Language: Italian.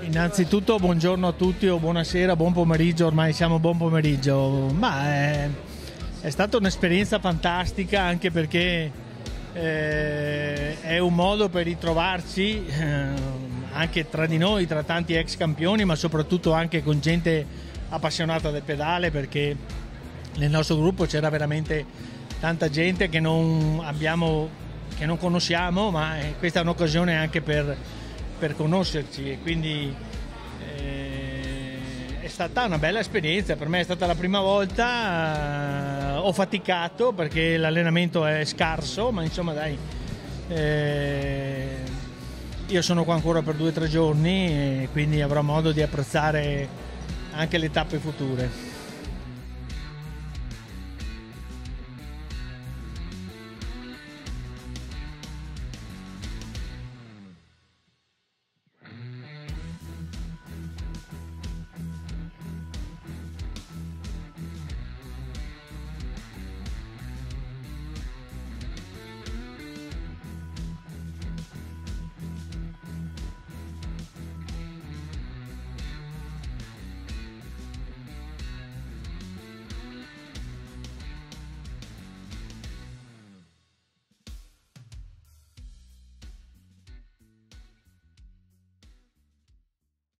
Innanzitutto buongiorno a tutti o buonasera, buon pomeriggio, ormai siamo buon pomeriggio, ma è, è stata un'esperienza fantastica anche perché eh, è un modo per ritrovarci eh, anche tra di noi, tra tanti ex campioni, ma soprattutto anche con gente appassionata del pedale perché nel nostro gruppo c'era veramente tanta gente che non abbiamo che non conosciamo, ma eh, questa è un'occasione anche per, per conoscerci e quindi eh, è stata una bella esperienza, per me è stata la prima volta, eh, ho faticato perché l'allenamento è scarso, ma insomma dai, eh, io sono qua ancora per due o tre giorni e quindi avrò modo di apprezzare anche le tappe future.